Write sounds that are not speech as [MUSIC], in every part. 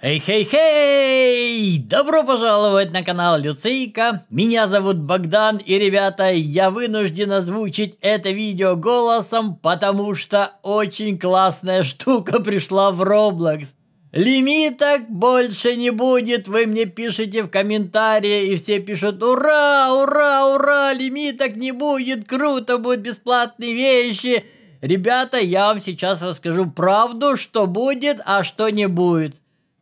Эй-хей-хей! Добро пожаловать на канал Люцейка. Меня зовут Богдан, и, ребята, я вынужден озвучить это видео голосом, потому что очень классная штука пришла в Roblox. Лимиток больше не будет, вы мне пишите в комментарии, и все пишут «Ура, ура, ура, лимиток не будет, круто, будут бесплатные вещи». Ребята, я вам сейчас расскажу правду, что будет, а что не будет.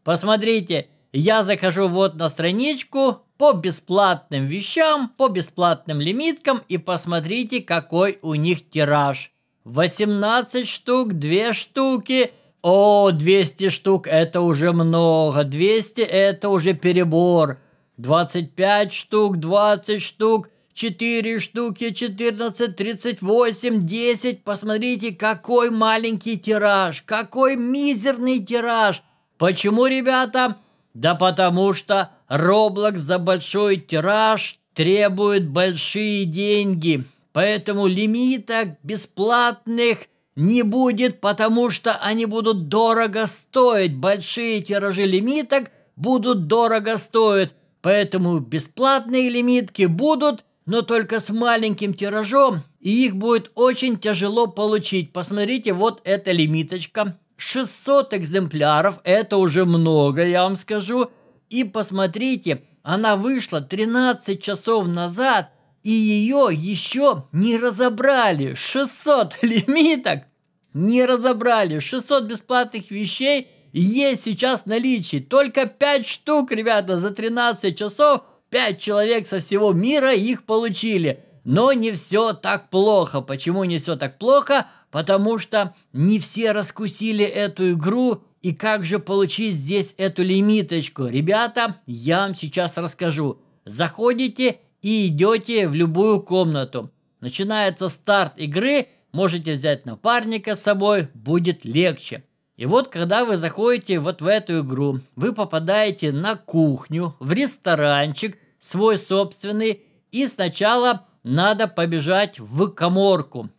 Посмотрите, я захожу вот на страничку по бесплатным вещам, по бесплатным лимиткам и посмотрите, какой у них тираж. 18 штук, 2 штуки. О, 200 штук это уже много, 200 это уже перебор. 25 штук, 20 штук, 4 штуки, 14, 38, 10. Посмотрите, какой маленький тираж, какой мизерный тираж. Почему, ребята? Да потому что Roblox за большой тираж требует большие деньги. Поэтому лимиток бесплатных не будет, потому что они будут дорого стоить. Большие тиражи лимиток будут дорого стоить. Поэтому бесплатные лимитки будут, но только с маленьким тиражом, и их будет очень тяжело получить. Посмотрите, вот эта лимиточка. 600 экземпляров, это уже много, я вам скажу. И посмотрите, она вышла 13 часов назад, и ее еще не разобрали. 600 [LAUGHS] лимиток не разобрали. 600 бесплатных вещей есть сейчас в наличии. Только 5 штук, ребята, за 13 часов 5 человек со всего мира их получили. Но не все так плохо. Почему не все так плохо? Потому что не все раскусили эту игру, и как же получить здесь эту лимиточку? Ребята, я вам сейчас расскажу. Заходите и идете в любую комнату. Начинается старт игры, можете взять напарника с собой, будет легче. И вот когда вы заходите вот в эту игру, вы попадаете на кухню, в ресторанчик, свой собственный, и сначала надо побежать в коморку.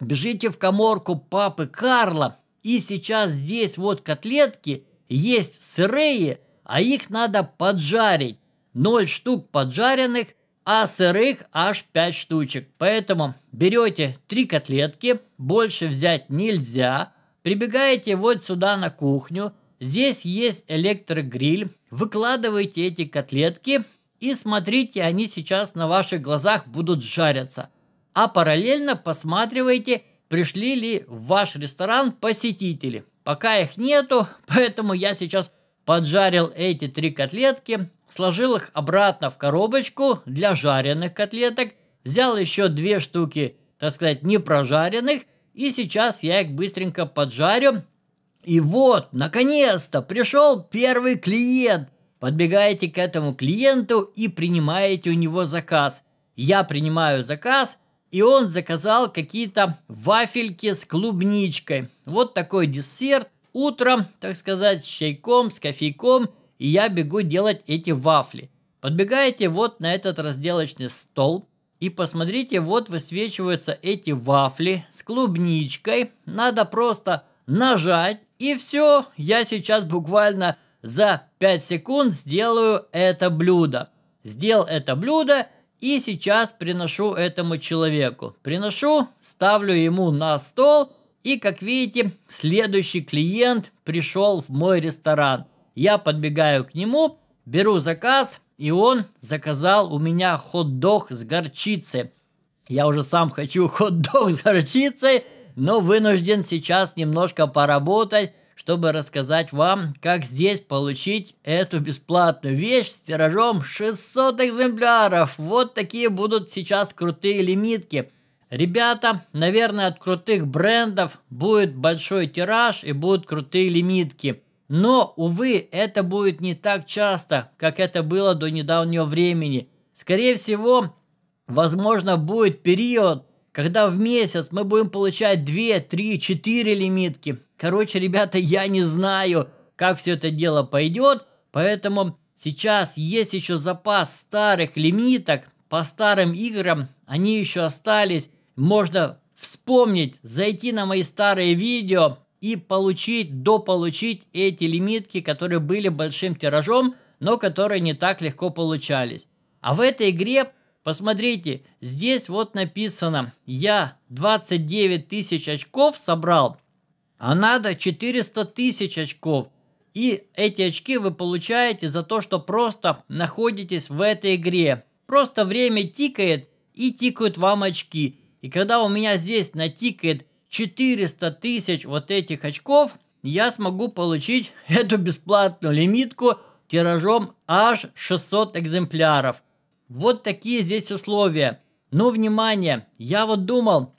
Бежите в коморку папы Карла, и сейчас здесь вот котлетки есть сырые, а их надо поджарить. Ноль штук поджаренных, а сырых аж 5 штучек. Поэтому берете три котлетки, больше взять нельзя. Прибегаете вот сюда на кухню. Здесь есть электрогриль. Выкладываете эти котлетки и смотрите, они сейчас на ваших глазах будут жариться а параллельно посматривайте, пришли ли в ваш ресторан посетители. Пока их нету, [LAUGHS] поэтому я сейчас поджарил эти три котлетки, сложил их обратно в коробочку для жареных котлеток, взял еще две штуки, так сказать, не прожаренных, и сейчас я их быстренько поджарю. И вот, наконец-то, пришел первый клиент. Подбегаете к этому клиенту и принимаете у него заказ. Я принимаю заказ – и он заказал какие-то вафельки с клубничкой. Вот такой десерт. Утром, так сказать, с чайком, с кофейком. И я бегу делать эти вафли. Подбегаете вот на этот разделочный стол. И посмотрите, вот высвечиваются эти вафли с клубничкой. Надо просто нажать. И все, я сейчас буквально за 5 секунд сделаю это блюдо. Сделал это блюдо и сейчас приношу этому человеку. Приношу, ставлю ему на стол. И, как видите, следующий клиент пришел в мой ресторан. Я подбегаю к нему, беру заказ, и он заказал у меня хот-дог с горчицей. Я уже сам хочу [LAUGHS] хот-дог с горчицей, но вынужден сейчас немножко поработать, чтобы рассказать вам, как здесь получить эту бесплатную вещь с тиражом 600 экземпляров. Вот такие будут сейчас крутые лимитки. Ребята, наверное, от крутых брендов будет большой тираж и будут крутые лимитки. Но, увы, это будет не так часто, как это было до недавнего времени. Скорее всего, возможно, будет период, когда в месяц мы будем получать 2, 3, 4 лимитки. Короче, ребята, я не знаю, как все это дело пойдет, поэтому сейчас есть еще запас старых лимиток по старым играм, они еще остались. Можно вспомнить, зайти на мои старые видео и получить, дополучить эти лимитки, которые были большим тиражом, но которые не так легко получались. А в этой игре, посмотрите, здесь вот написано, я 29 тысяч очков собрал, а надо 400 тысяч очков. И эти очки вы получаете за то, что просто находитесь в этой игре. Просто время тикает и тикают вам очки. И когда у меня здесь натикает 400 тысяч вот этих очков, я смогу получить [LAUGHS] эту бесплатную лимитку тиражом аж 600 экземпляров. Вот такие здесь условия. Но внимание, я вот думал,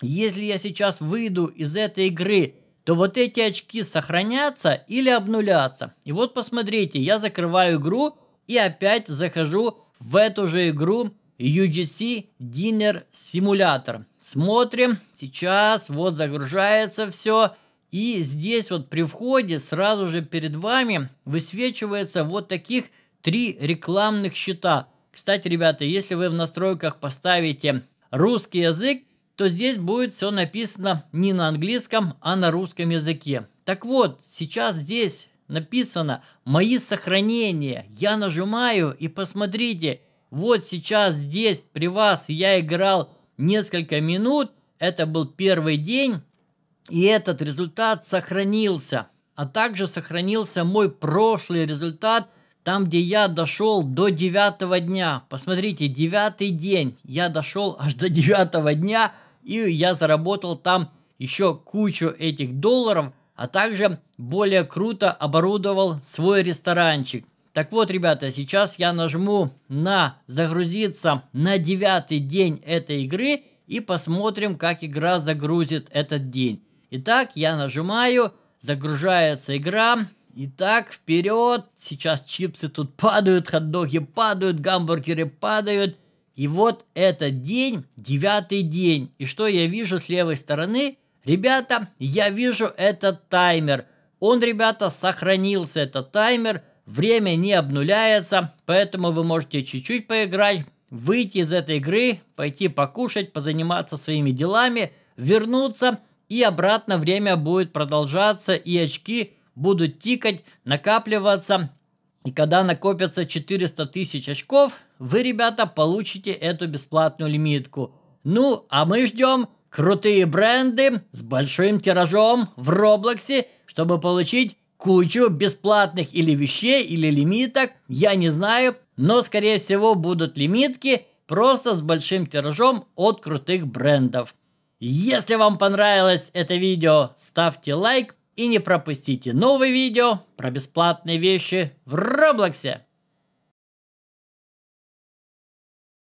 если я сейчас выйду из этой игры, то вот эти очки сохранятся или обнулятся. И вот посмотрите, я закрываю игру и опять захожу в эту же игру UGC Dinner Simulator. Смотрим, сейчас вот загружается все. И здесь вот при входе сразу же перед вами высвечивается вот таких три рекламных щита. Кстати, ребята, если вы в настройках поставите русский язык, то здесь будет все написано не на английском, а на русском языке. Так вот, сейчас здесь написано «Мои сохранения». Я нажимаю и посмотрите, вот сейчас здесь при вас я играл несколько минут, это был первый день, и этот результат сохранился. А также сохранился мой прошлый результат, там, где я дошел до девятого дня. Посмотрите, девятый день. Я дошел аж до девятого дня, и я заработал там еще кучу этих долларов, а также более круто оборудовал свой ресторанчик. Так вот, ребята, сейчас я нажму на загрузиться на девятый день этой игры и посмотрим, как игра загрузит этот день. Итак, я нажимаю, загружается игра. Итак, вперед. Сейчас чипсы тут падают, хот-доги падают, гамбургеры падают. И вот этот день, девятый день. И что я вижу с левой стороны? Ребята, я вижу этот таймер. Он, ребята, сохранился, этот таймер. Время не обнуляется, поэтому вы можете чуть-чуть поиграть, выйти из этой игры, пойти покушать, позаниматься своими делами, вернуться, и обратно время будет продолжаться, и очки будут тикать, накапливаться. И когда накопятся 400 тысяч очков, вы, ребята, получите эту бесплатную лимитку. Ну, а мы ждем крутые бренды с большим тиражом в Роблоксе, чтобы получить кучу бесплатных или вещей, или лимиток, я не знаю, но скорее всего будут лимитки просто с большим тиражом от крутых брендов. Если вам понравилось это видео, ставьте лайк и не пропустите новые видео про бесплатные вещи в Роблоксе.